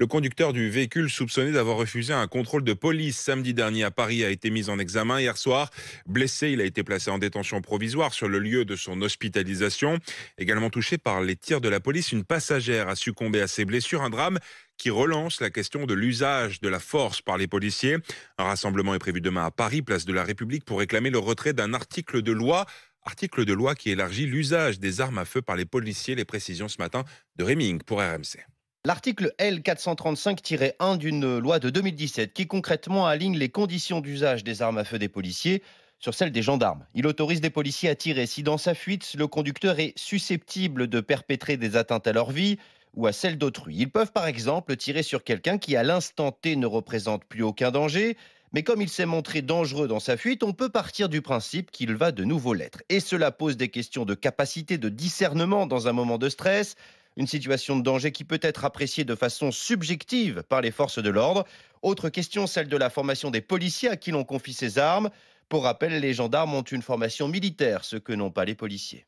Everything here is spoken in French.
Le conducteur du véhicule soupçonné d'avoir refusé un contrôle de police samedi dernier à Paris a été mis en examen hier soir. Blessé, il a été placé en détention provisoire sur le lieu de son hospitalisation. Également touché par les tirs de la police, une passagère a succombé à ses blessures. Un drame qui relance la question de l'usage de la force par les policiers. Un rassemblement est prévu demain à Paris, place de la République, pour réclamer le retrait d'un article de loi article de loi qui élargit l'usage des armes à feu par les policiers. Les précisions ce matin de Reming pour RMC. L'article L435-1 d'une loi de 2017 qui concrètement aligne les conditions d'usage des armes à feu des policiers sur celles des gendarmes. Il autorise des policiers à tirer si dans sa fuite le conducteur est susceptible de perpétrer des atteintes à leur vie ou à celle d'autrui. Ils peuvent par exemple tirer sur quelqu'un qui à l'instant T ne représente plus aucun danger, mais comme il s'est montré dangereux dans sa fuite, on peut partir du principe qu'il va de nouveau l'être. Et cela pose des questions de capacité de discernement dans un moment de stress, une situation de danger qui peut être appréciée de façon subjective par les forces de l'ordre. Autre question, celle de la formation des policiers à qui l'on confie ces armes. Pour rappel, les gendarmes ont une formation militaire, ce que n'ont pas les policiers.